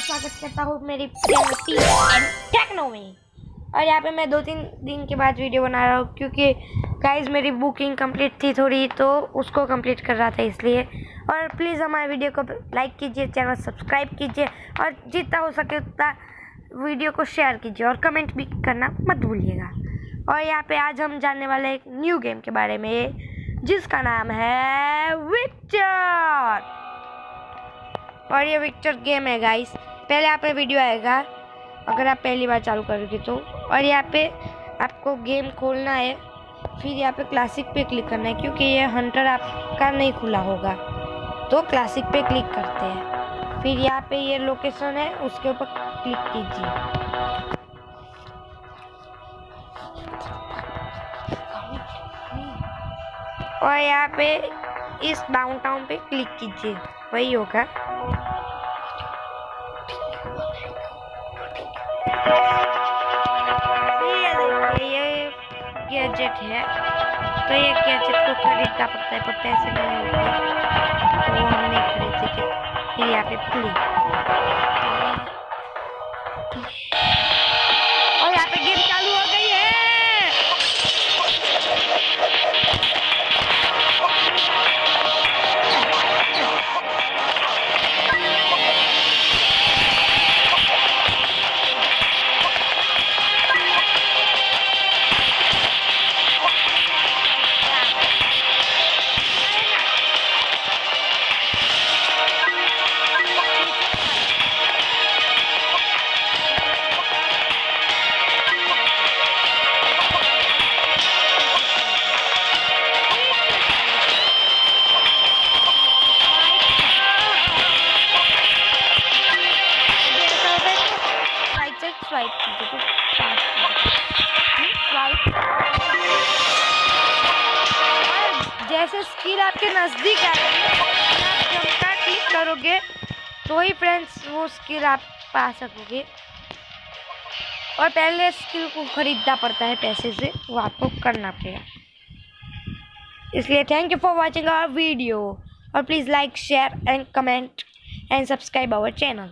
स्वागत करता हूँ मेरी टेक्नो में। और यहाँ पे मैं दो तीन दिन के बाद वीडियो बना रहा हूँ क्योंकि गाइज़ मेरी बुकिंग कंप्लीट थी थोड़ी तो उसको कंप्लीट कर रहा था इसलिए। और प्लीज़ हमारे वीडियो को लाइक कीजिए चैनल सब्सक्राइब कीजिए, और जितना हो सके उतना वीडियो को शेयर कीजिए और कमेंट भी करना मत भूलिएगा। और यहाँ पे आज हम जानने वाले एक न्यू गेम के बारे में, जिसका नाम है विक्टर और ये विक्टर गेम है गाइस पहले यहाँ पे वीडियो आएगा, अगर आप पहली बार चालू करोगे तो। और यहाँ पे आपको गेम खोलना है, फिर यहाँ पे क्लासिक पे क्लिक करना है, क्योंकि ये हंटर आपका नहीं खुला होगा। तो क्लासिक पे क्लिक करते हैं। फिर यहाँ पे ये लोकेशन है, उसके ऊपर क्लिक कीजिए। और यहाँ पे इस डाउनटाउन पे क्लिक कीजिए। वही होगा। गैजेट है। तो ये गैजेट को खरीदना पड़ता है, पर पैसे नहीं होते तो वो हम नहीं खरीदते फिर यहाँ पे प्ले स्वाइप कीजिए तो पास स्वाइप जैसे स्किल आपके नज़दीक आएगी आप क्लिक करोगे तो ही फ्रेंड्स वो स्किल आप पा सकोगे। और पहले स्किल को खरीदना पड़ता है पैसे से, वो आपको करना पड़ेगा। इसलिए thank you for watching our video और please like share and comment and subscribe our channel